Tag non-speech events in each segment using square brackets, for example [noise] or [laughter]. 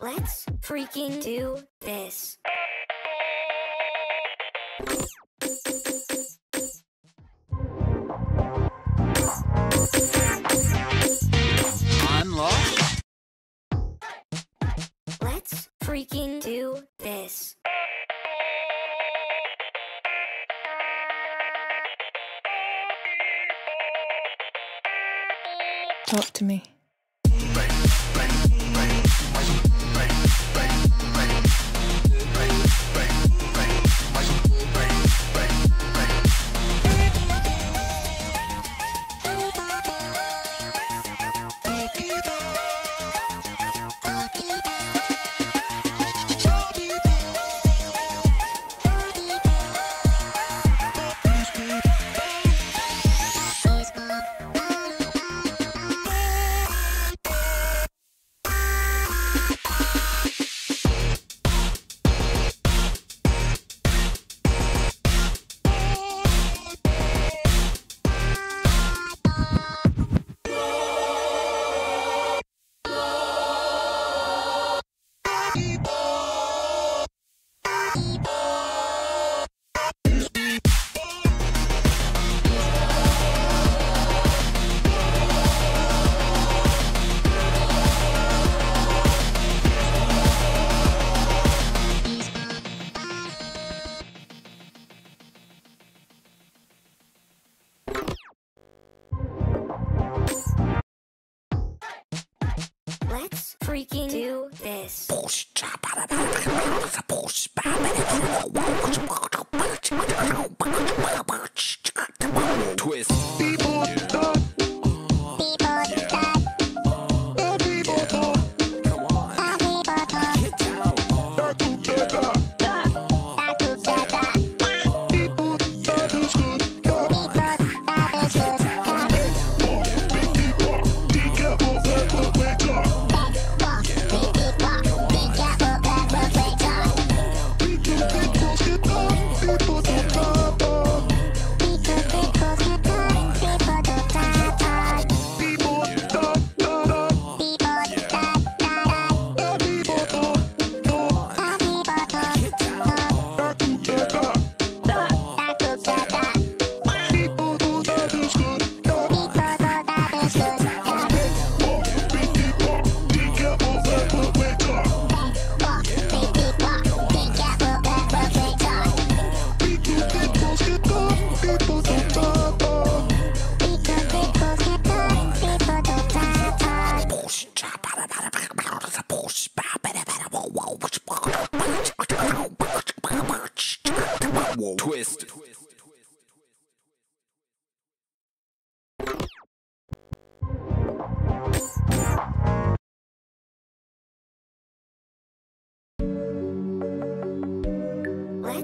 Let's freaking do this. I'm. Let's freaking do this. Talk to me. Freaking do this. Twist.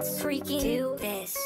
Let's freaking do this.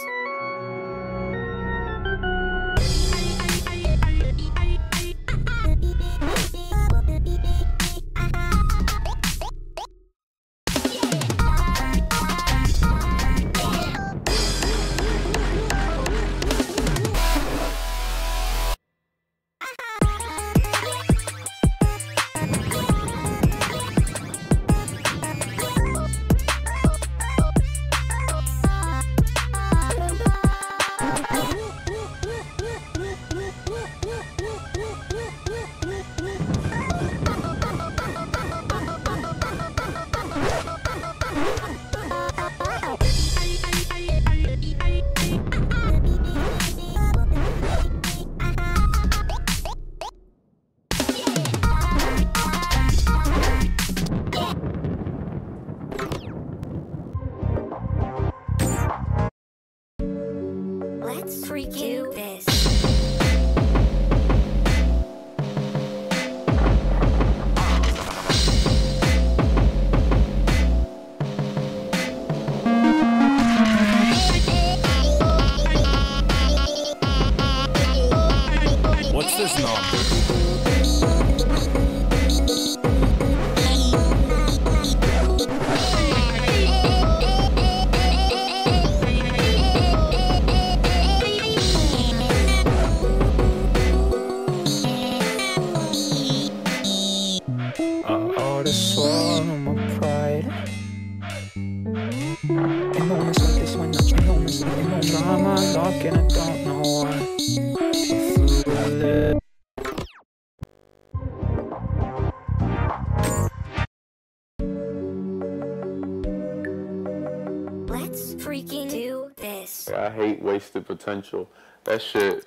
Wasted potential. That shit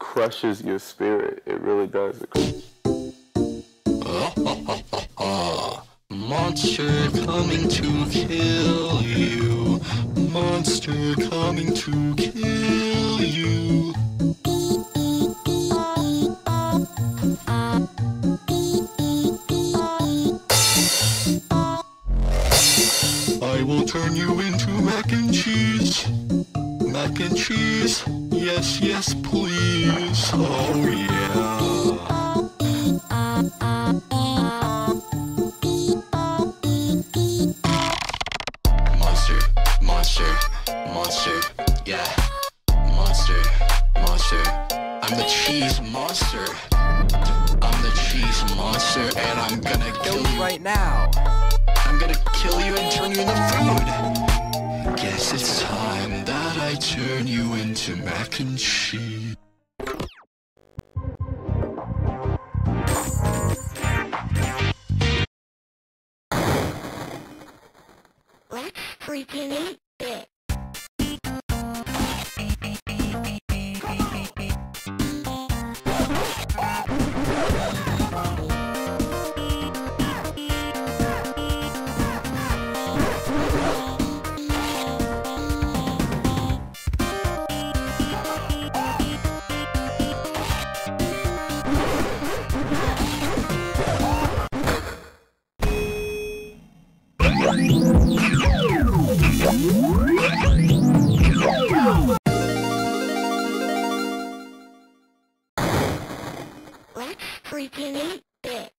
crushes your spirit. It really does. It [laughs] Monster coming to kill you. Monster coming to kill you. I will turn you into mac and cheese. Mac and cheese. Yes, yes, please. Oh, yeah. Monster, monster, monster, yeah. Monster, monster. I'm the cheese monster. I'm the cheese monster, and I'm gonna kill you. right now. I'm gonna kill you and turn you into food. Guess it's time that I turn you into mac and cheese. Let's freaking eat this. Freaking eat this.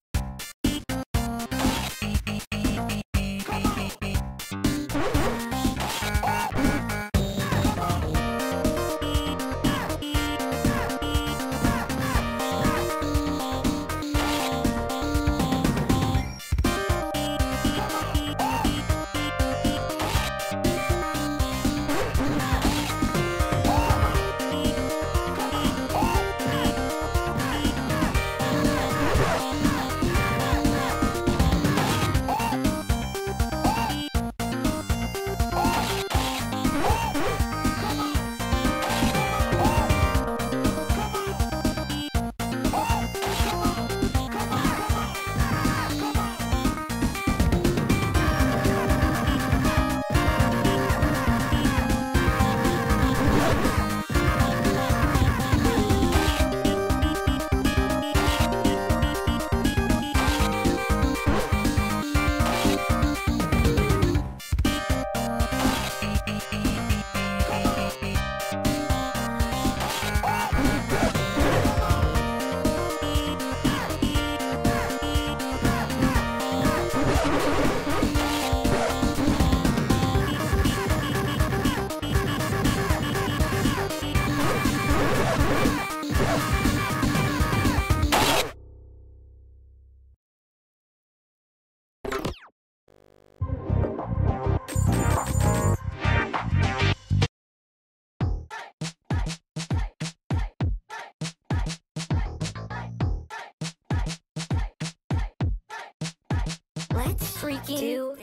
Freaking do